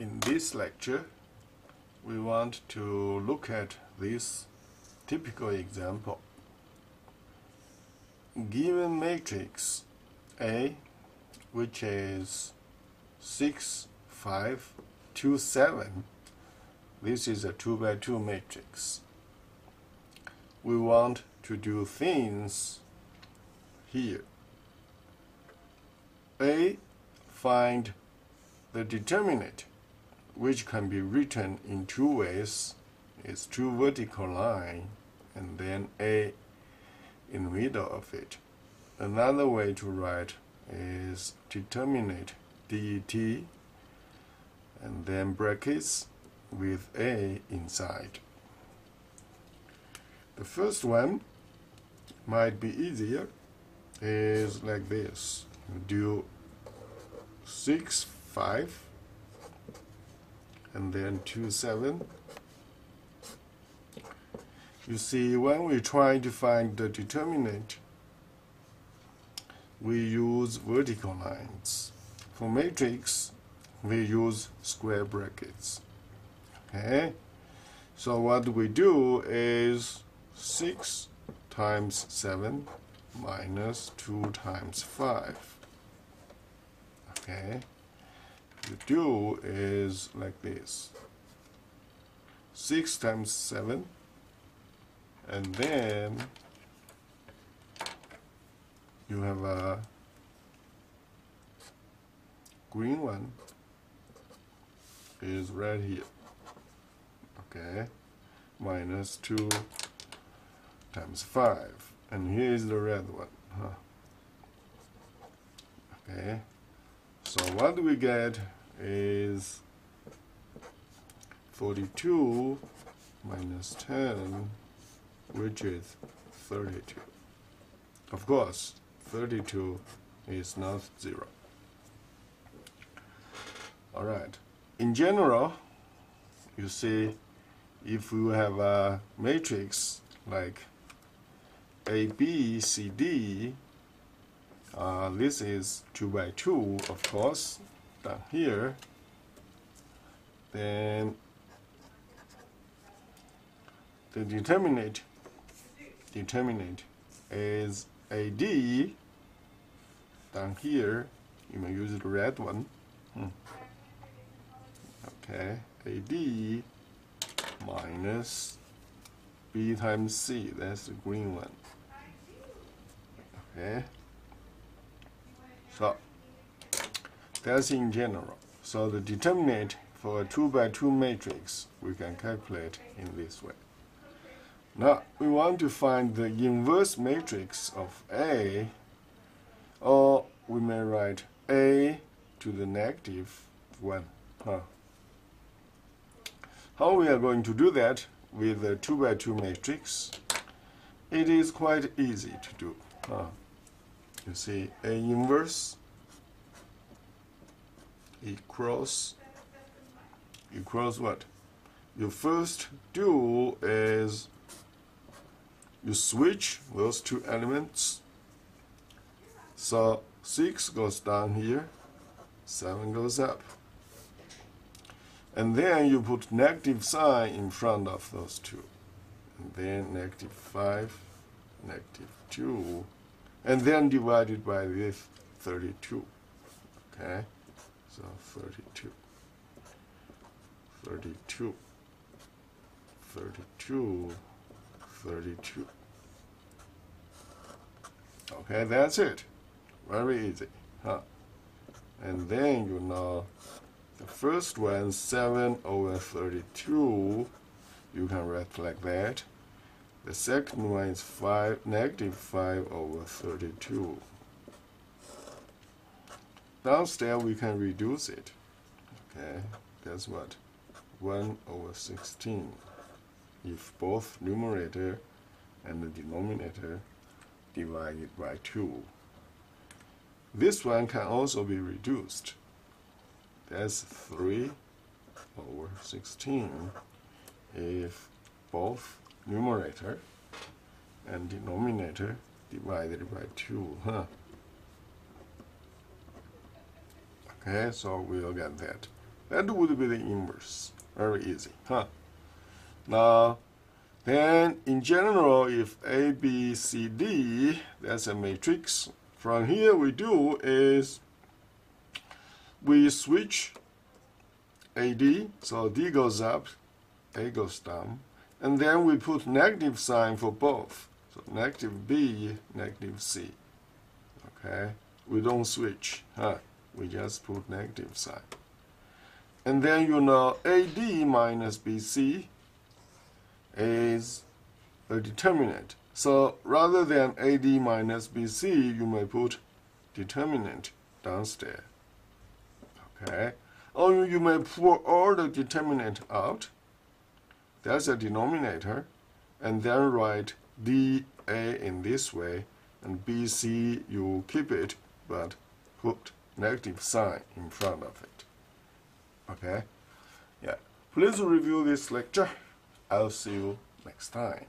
in this lecture, we want to look at this typical example. Given matrix A, which is 6, 5, 2, 7, this is a 2 by 2 matrix. We want to do things here. A, find the determinant which can be written in two ways is two vertical line and then a in the middle of it. Another way to write is determinate det and then brackets with a inside. The first one might be easier is like this. Do 6, 5 and then 2, 7. You see, when we try to find the determinant, we use vertical lines. For matrix, we use square brackets. Okay? So what we do is 6 times 7 minus 2 times 5. Okay? You do is like this. 6 times 7 and then you have a green one is right here. Okay. Minus 2 times 5 and here is the red one huh? okay. So what do we get is 42 minus 10, which is 32. Of course, 32 is not 0. Alright, in general, you see, if you have a matrix like A, B, C, D, uh, this is 2 by 2, of course, down here, then the determinant determinant is AD down here. You may use the red one. Hmm. Okay, AD minus B times C. That's the green one. Okay. So that's in general. So the determinant for a 2 by 2 matrix we can calculate in this way. Now we want to find the inverse matrix of A or we may write A to the negative 1. Huh. How we are going to do that with a 2 by 2 matrix? It is quite easy to do. Huh. You see A inverse equals equals what? You first do is you switch those two elements. So 6 goes down here, 7 goes up. And then you put negative sign in front of those two. And then negative 5, negative 2, and then divided by this 32. Okay? So 32, 32, 32, 32. Okay, that's it. Very easy, huh? And then you know the first one, 7 over 32, you can write like that. The second one is 5, negative 5 over 32 downstairs we can reduce it. Okay, guess what? 1 over 16 if both numerator and the denominator divided by 2. This one can also be reduced. That's 3 over 16 if both numerator and denominator divided by 2. Huh? Okay, so we'll get that. That would be the inverse. Very easy, huh? Now, then in general, if A, B, C, D, that's a matrix. From here, we do is we switch AD, so D goes up, A goes down, and then we put negative sign for both. So negative B, negative C. Okay, we don't switch, huh? We just put negative sign. And then you know AD minus BC is a determinant. So rather than AD minus BC, you may put determinant downstairs. Okay? Or you may pull all the determinant out. That's a denominator. And then write DA in this way. And BC, you keep it, but put negative sign in front of it. Okay? Yeah. Please review this lecture. I'll see you next time.